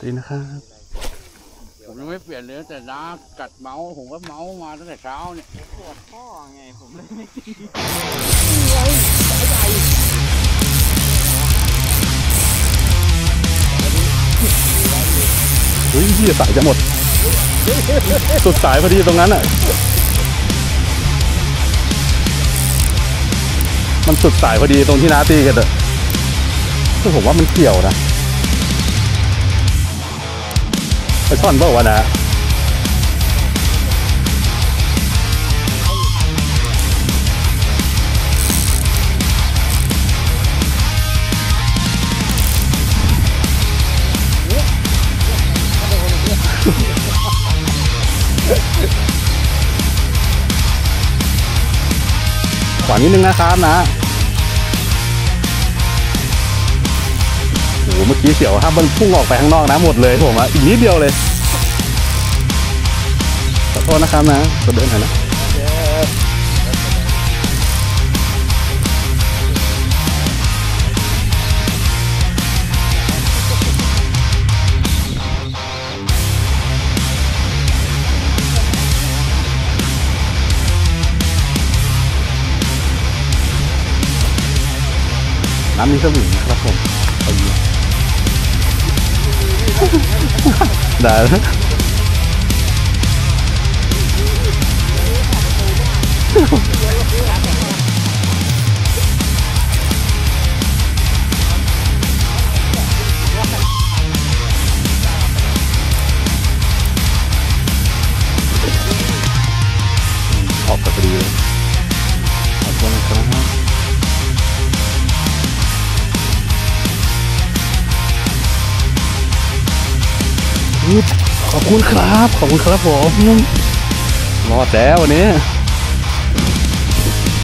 ดีนะครับ ผมยังไม่เปลี่ยนเลยตั้งแต่น้ากัดเมาส์ผมก็เมาส์มาตั้งแต่เช้าเนี่ยปวดข้อไงผมเลยไม่เฮ้ยที่สายจะหมด สุดสายพอดีตรงนั้นอะ มันสุดสายพอดีตรงที่น้าตีกันอะคือผมว่ามันเกี่ยวนะ ไปซ่อนเปล่าวะนะขวานิดนึงนะครับนะ เมื่อกี้เสียวถ้ามันพุ่งออกไปข้างนอกนะหมดเลยผมอะอีกนิดเดียวเลยขอโทษนะครับนะกดเดินหน่อยนะน้ำมีสวิงนะครับผม ได้แล้ว ขอบคุณครับ ขอบคุณครับผมรอดแล้ววันนี้